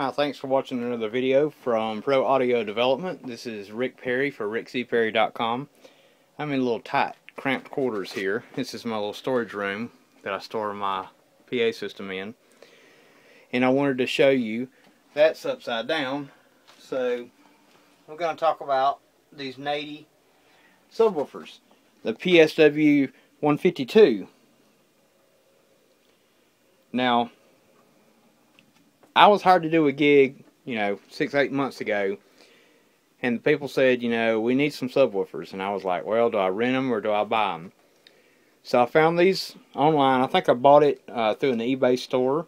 Hi, thanks for watching another video from Pro Audio Development. This is Rick Perry for rickcperry.com. I'm in a little tight, cramped quarters here. This is my little storage room that I store my PA system in. And I wanted to show you that's upside down. So we're going to talk about these Nady subwoofers. The PSW 152. Now, I was hired to do a gig, you know, six, eight months ago, and the people said, you know, we need some subwoofers. And I was like, well, do I rent them or do I buy them? So I found these online. I think I bought it uh, through an eBay store.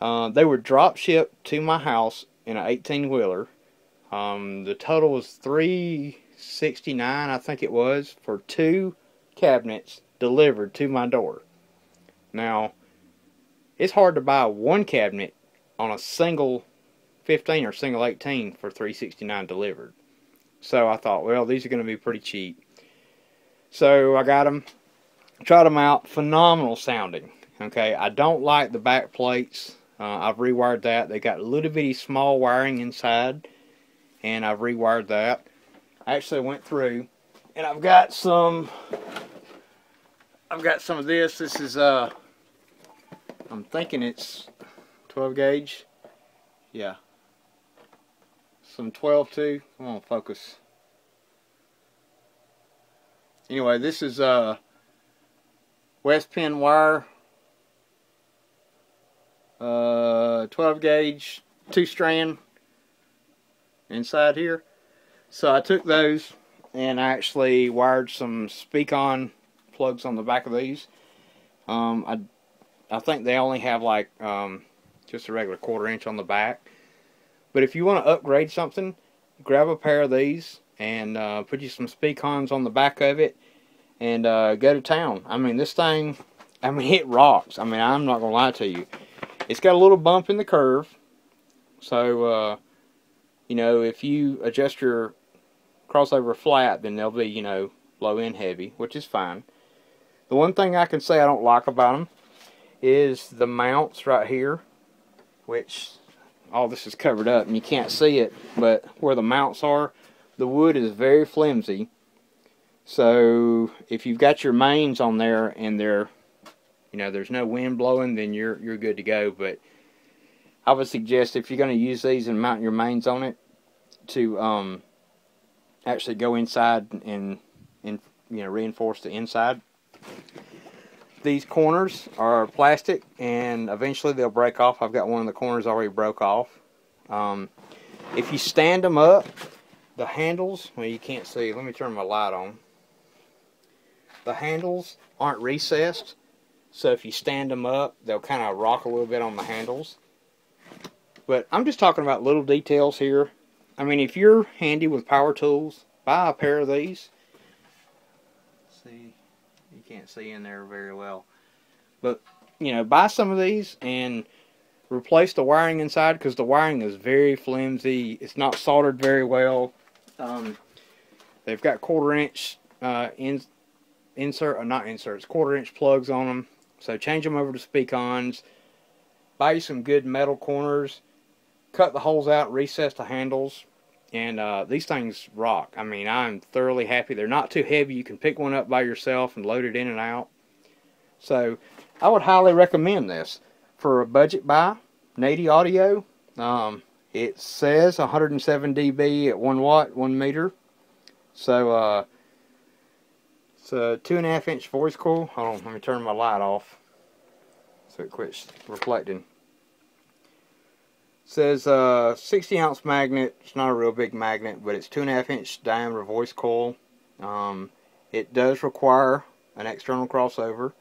Uh, they were drop shipped to my house in an 18 wheeler. Um, the total was 369 I think it was, for two cabinets delivered to my door. Now, it's hard to buy one cabinet on a single 15 or single 18 for 369 delivered. So I thought, well, these are going to be pretty cheap. So I got them, tried them out, phenomenal sounding. Okay, I don't like the back plates. Uh, I've rewired that. They got a little bitty small wiring inside, and I've rewired that. I actually went through, and I've got some. I've got some of this. This is uh, I'm thinking it's 12 gauge. Yeah. Some 12 too. Come on, focus. Anyway, this is uh West Penn wire. Uh 12 gauge, two strand inside here. So I took those and I actually wired some Speakon plugs on the back of these. Um, I I think they only have like um, just a regular quarter inch on the back. But if you want to upgrade something, grab a pair of these and uh, put you some Speakons on the back of it and uh, go to town. I mean, this thing, I mean, it rocks. I mean, I'm not going to lie to you. It's got a little bump in the curve. So, uh, you know, if you adjust your crossover flat, then they'll be, you know, low end heavy, which is fine. The one thing I can say I don't like about them is the mounts right here which all this is covered up and you can't see it, but where the mounts are, the wood is very flimsy. So if you've got your mains on there and they're, you know, there's no wind blowing, then you're you're good to go. But I would suggest if you're going to use these and mount your mains on it, to um, actually go inside and and you know reinforce the inside these corners are plastic and eventually they'll break off. I've got one of the corners already broke off. Um, if you stand them up, the handles, well you can't see, let me turn my light on. The handles aren't recessed, so if you stand them up, they'll kind of rock a little bit on the handles. But I'm just talking about little details here. I mean, if you're handy with power tools, buy a pair of these. Can't see in there very well. But, you know, buy some of these and replace the wiring inside because the wiring is very flimsy. It's not soldered very well. Um, they've got quarter inch uh, in, insert, or uh, not inserts, quarter inch plugs on them. So change them over to Speakons. Buy you some good metal corners. Cut the holes out, recess the handles. And uh, these things rock. I mean, I'm thoroughly happy. They're not too heavy. You can pick one up by yourself and load it in and out. So I would highly recommend this for a budget buy. Nady Audio. Um, it says 107 dB at 1 watt, 1 meter. So uh, it's a 2.5 inch voice coil. Hold on, let me turn my light off so it quits reflecting says uh, 60 ounce magnet. It's not a real big magnet, but it's two and a half inch diameter voice coil. Um, it does require an external crossover.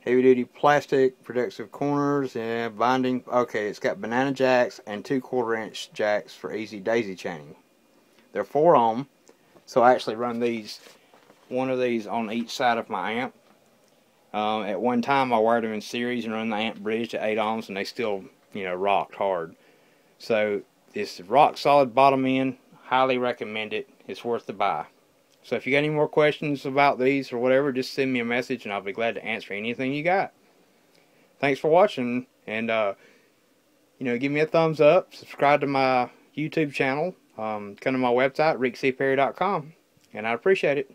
Heavy duty plastic, protective corners, and binding. Okay, it's got banana jacks and two quarter inch jacks for easy daisy chaining. They're 4 ohm, so I actually run these, one of these on each side of my amp. Um, at one time I wired them in series and run the amp bridge to 8 ohms and they still you know, rocked hard. So this rock solid bottom end, highly recommend it. It's worth the buy. So if you got any more questions about these or whatever, just send me a message and I'll be glad to answer anything you got. Thanks for watching and uh, you know, give me a thumbs up, subscribe to my YouTube channel, um, come to my website, rickcperry.com, and I appreciate it.